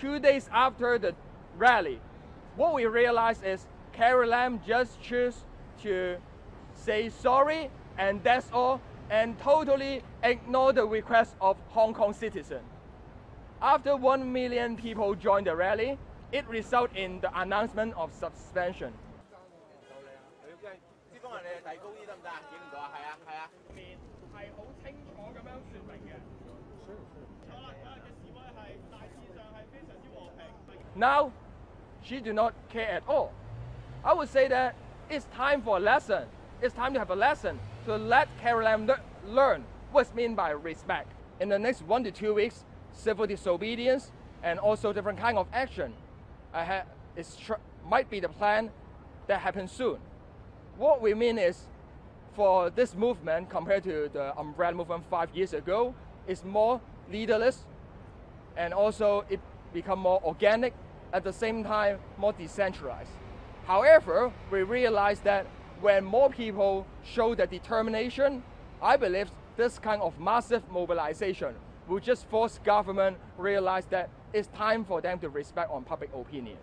two days after the rally, what we realized is Carrie Lam just chose to say sorry and that's all and totally ignore the request of Hong Kong citizens. After 1 million people joined the rally, it resulted in the announcement of suspension. Now, she do not care at all. I would say that it's time for a lesson. It's time to have a lesson to let Carrie Lam le- learn what's meant by respect. In the next one to two weeks, civil disobedience and also different kind of action might be the plan that happens soon. What we mean is, for this movement compared to the umbrella movement five years ago, is more leaderless, and also it become more organic. At the same time, more decentralized. However, we realize that when more people show their determination, I believe this kind of massive mobilization will just force government realize that it's time for them to respect on public opinion.